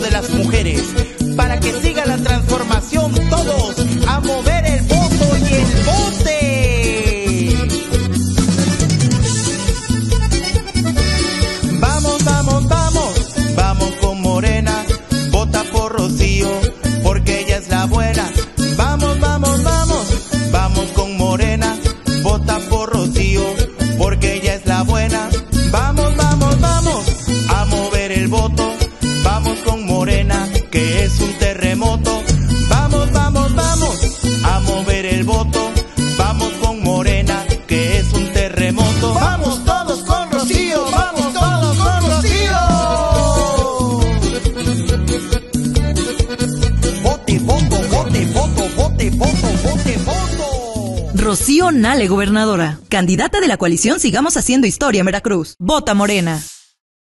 De las mujeres para que siga la transformación todos a mover el voto y el bote. Vamos, vamos, vamos, vamos con Morena, vota por Rocío, porque ella es la buena. Vamos, vamos, vamos, vamos con Morena, vamos con Morena, que es un terremoto. Vamos, vamos, vamos a mover el voto, vamos con Morena, que es un terremoto. Vamos todos con Rocío, vamos todos con Rocío. Vote, voto, vote, voto, vote, voto, vote, voto. Rocío Nale, gobernadora. Candidata de la coalición Sigamos Haciendo Historia en Veracruz. Vota Morena.